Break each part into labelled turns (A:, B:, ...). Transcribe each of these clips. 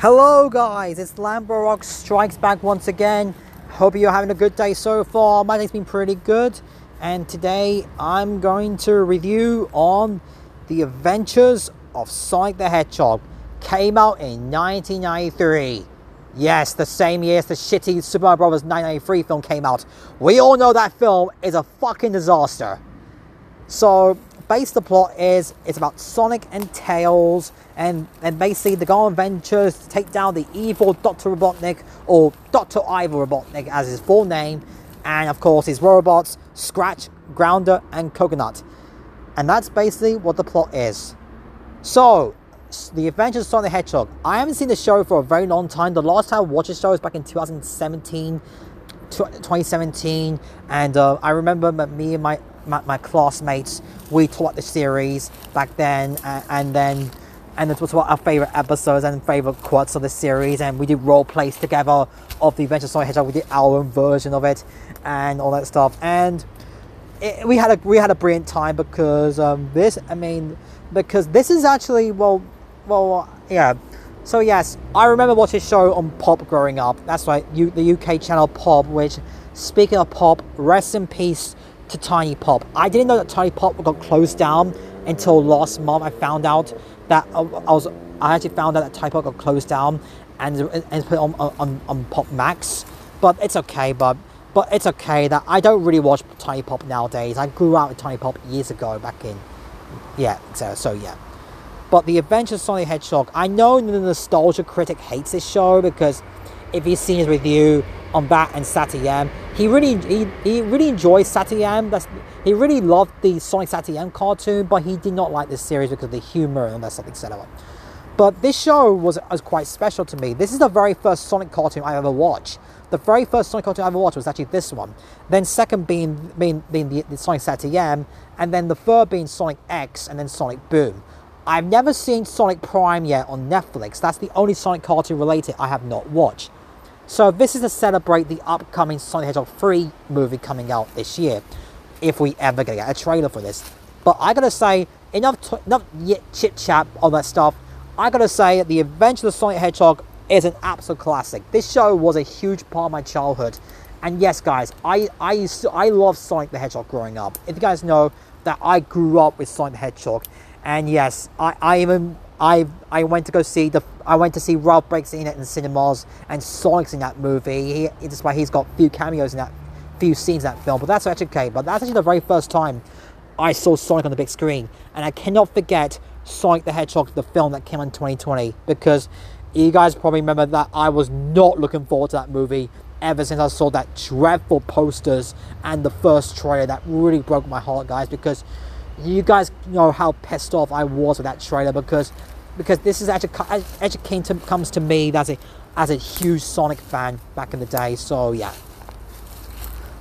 A: Hello guys, it's Lambo Rock Strikes Back once again. Hope you're having a good day so far. My day's been pretty good. And today I'm going to review on The Adventures of Sonic the Hedgehog. Came out in 1993. Yes, the same year as the shitty Super Mario Bros. 1993 film came out. We all know that film is a fucking disaster. So base the plot is it's about Sonic and Tails and, and basically go on adventures to take down the evil Dr. Robotnik or Dr. Ivor Robotnik as his full name and of course his robots Scratch, Grounder and Coconut. And that's basically what the plot is. So, the Adventures of Sonic the Hedgehog. I haven't seen the show for a very long time. The last time I watched the show was back in 2017, 2017, and uh, I remember me and my my, my classmates, we taught the series back then, and, and then and it was about our favorite episodes and favorite quotes of the series, and we did role plays together of the Adventure Sonic Hedgehog. We did our own version of it, and all that stuff. And it, we had a we had a brilliant time because um, this, I mean, because this is actually well, well, yeah. So yes, I remember watching a show on Pop growing up. That's right, the UK channel Pop. Which, speaking of Pop, rest in peace to Tiny Pop. I didn't know that Tiny Pop got closed down until last month. I found out that uh, I, was I actually found out that Tiny Pop got closed down and and put on, on on Pop Max. But it's okay. But but it's okay that I don't really watch Tiny Pop nowadays. I grew up with Tiny Pop years ago back in yeah. So so yeah. But the Adventures of Sonic Hedgehog, I know the nostalgia critic hates this show because if he's seen his review on that and SatAM, he really he, he really enjoys SatAM. That's he really loved the Sonic SatAM cartoon, but he did not like this series because of the humor and that something etc. But this show was, was quite special to me. This is the very first Sonic cartoon I ever watched. The very first Sonic cartoon I ever watched was actually this one. Then second being being, being the, the Sonic SatAM, and then the third being Sonic X, and then Sonic Boom. I've never seen Sonic Prime yet on Netflix. That's the only Sonic cartoon related I have not watched. So this is to celebrate the upcoming Sonic Hedgehog 3 movie coming out this year, if we ever get a trailer for this. But I gotta say, enough enough chit chat, on that stuff. I gotta say, The Adventure of Sonic Hedgehog is an absolute classic. This show was a huge part of my childhood. And yes, guys, I I used to, I love Sonic the Hedgehog growing up. If you guys know that I grew up with Sonic the Hedgehog, and yes, I, I even I I went to go see the I went to see Ralph Breaks in it in cinemas and Sonic's in that movie. He, it's why he's got few cameos in that few scenes in that film, but that's actually okay. But that's actually the very first time I saw Sonic on the big screen, and I cannot forget Sonic the Hedgehog, the film that came out in 2020, because you guys probably remember that I was not looking forward to that movie ever since I saw that dreadful posters and the first trailer that really broke my heart, guys, because you guys know how pissed off I was with that trailer because because this is actually actually came to, comes to me as a as a huge Sonic fan back in the day. So yeah.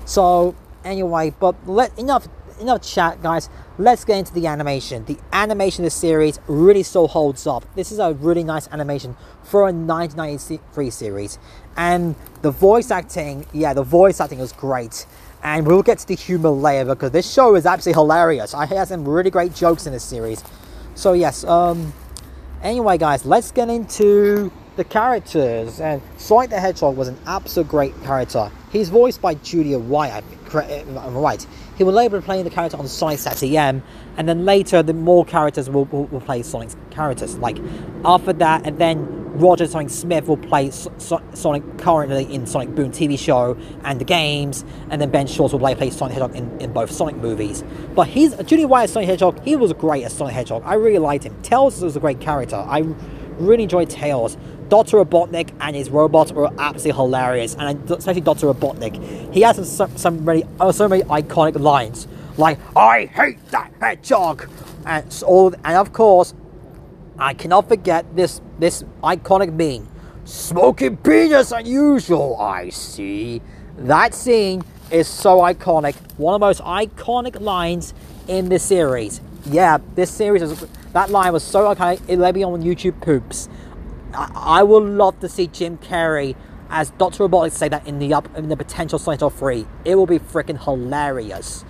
A: So anyway, but let enough enough chat, guys. Let's get into the animation. The animation of the series really still holds up. This is a really nice animation for a 1993 series, and the voice acting, yeah, the voice acting was great. And we'll get to the humor later because this show is absolutely hilarious. I have some really great jokes in this series. So yes, um, Anyway, guys, let's get into the characters. And Sonic the Hedgehog was an absolute great character. He's voiced by Jaleel White, I'm right. He will later be playing the character on Sonic SatAM, and then later the more characters will, will, will play Sonic's characters. Like after that, and then Roger Sonic Smith will play so Sonic currently in Sonic Boom TV show and the games, and then Ben Schwartz will play, play Sonic Hedgehog in, in both Sonic movies. But he's Jaleel White as Sonic Hedgehog. He was great as Sonic Hedgehog. I really liked him. Tails was a great character. I really enjoyed Tails. Dr. Robotnik and his robots were absolutely hilarious, and especially Dr. Robotnik. He has some, some really, oh, uh, so many iconic lines, like "I hate that hedgehog," and so, and of course, I cannot forget this this iconic meme. Smoking penis unusual, I see. That scene is so iconic. One of the most iconic lines in this series. Yeah, this series is that line was so iconic. It let me on YouTube poops. I, I would love to see Jim Carrey as Dr. Robotnik say that in the up in the potential Sonic 3. It will be freaking hilarious.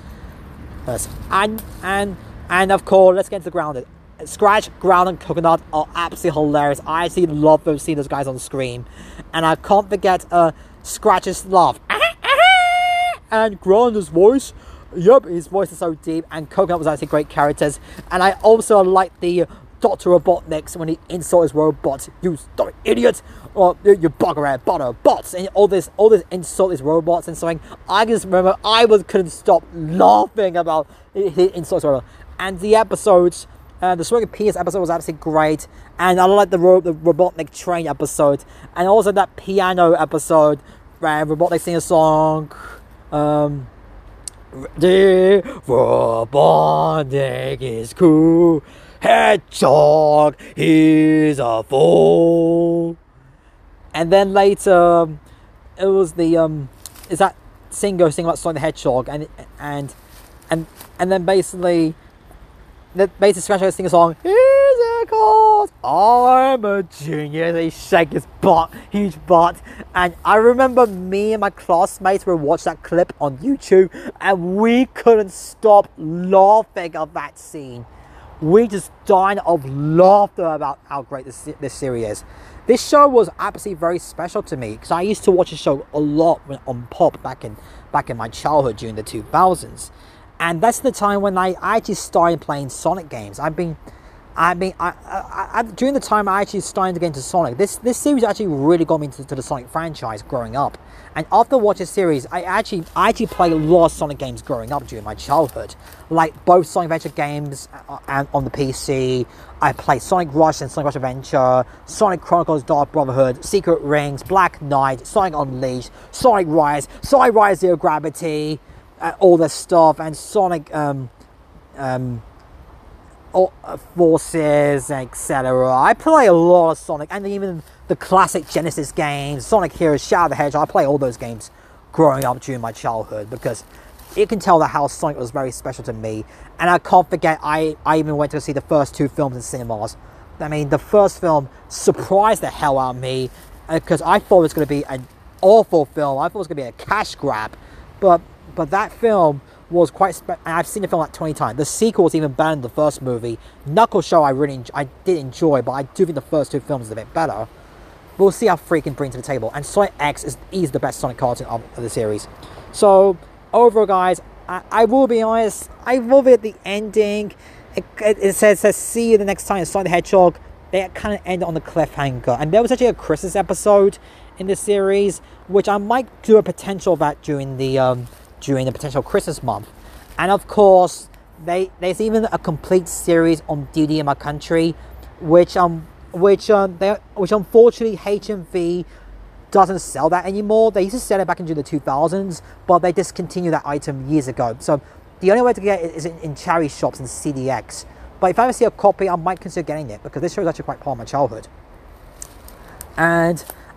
A: And and and of course, let's get into the Grounder Scratch, Grounder, and Coconut are absolutely hilarious. I actually love those seeing those guys on screen, and I can't forget uh, Scratch's laugh and Grounder's voice. Yep, his voice is so deep, and Coconut was actually great characters. And I also like the Dr. Robotnik when he insults his robots. You stupid idiot! Or you bugger ass butter bots and all this all this insult his robots and something. I just remember I was couldn't stop laughing about his insults and the episodes. Uh, the Smoking Penis episode was absolutely great, and I like the, ro- the Robotnik train episode, and also that piano episode where Robotnik sing a song. Um, the Robotnik is cool. Hedgehog, he's a fool. And then later, it was the um, is that Singo singing about Sonic the Hedgehog, and and and and then basically the bassist Scratch sing a song. Cause. I'm a genius. He shake his butt, huge butt. And I remember me and my classmates were watch that clip on YouTube, and we couldn't stop laughing at that scene. We just died of laughter about how great this, this series is. This show was absolutely very special to me because I used to watch the show a lot on Pop back in back in my childhood during the 2000s and that's the time when I actually started playing Sonic games. I've been, I mean, I, I, I, during the time I actually started to get into Sonic. This this series actually really got me into the Sonic franchise growing up. And after watching series, I actually I actually played a lot of Sonic games growing up during my childhood, like both Sonic Adventure games uh, and on the PC. I played Sonic Rush and Sonic Rush Adventure, Sonic Chronicles Dark Brotherhood, Secret Rings, Black Knight, Sonic Unleashed, Sonic Riders, Sonic Riders Zero Gravity uh, all this stuff and Sonic um, um, uh, Forces, etc. I play a lot of Sonic and even the classic Genesis games, Sonic Heroes, Shadow the Hedgehog. I play all those games growing up during my childhood because you can tell that how Sonic was very special to me. And I can't forget, I, I even went to see the first two films in cinemas. I mean, the first film surprised the hell out of me because uh, I thought it was going to be an awful film. I thought it was going to be a cash grab. But but that film was quite. Spe- I've seen the film like 20 times. The sequel was even better than the first movie. Knuckles Show I really I did enjoy, but I do think the first two films is a bit better. We'll see how can bring to the table. And Sonic X is, is the best Sonic cartoon of, of the series. So overall, guys, I, I, will be honest. I love it. The ending. It, it, it says, says see you the next time. Sonic the Hedgehog. They kind of end on the cliffhanger. And there was actually a Christmas episode in the series, which I might do a potential of that during the um, during the potential Christmas month. And of course, they, there's even a complete series on DVD in My Country, which um which um they, which unfortunately HMV doesn't sell that anymore. They used to sell it back into the 2000s, but they discontinued that item years ago. So the only way to get it is in, in charity shops and CeX. But if I ever see a copy, I might consider getting it because this show is actually quite part of my childhood. And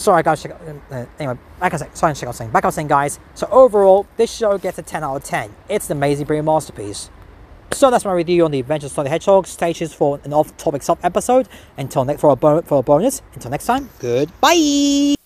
A: Sorry, guys. Out, uh, anyway, like I said, sorry, check out saying. Back was saying, guys. So overall, this show gets a 10 out of 10. It's an amazing, brilliant masterpiece. So that's my review on the Adventures of the Hedgehog stages for an off-topic sub episode. Until next for a, for a bonus. Until next time, goodbye.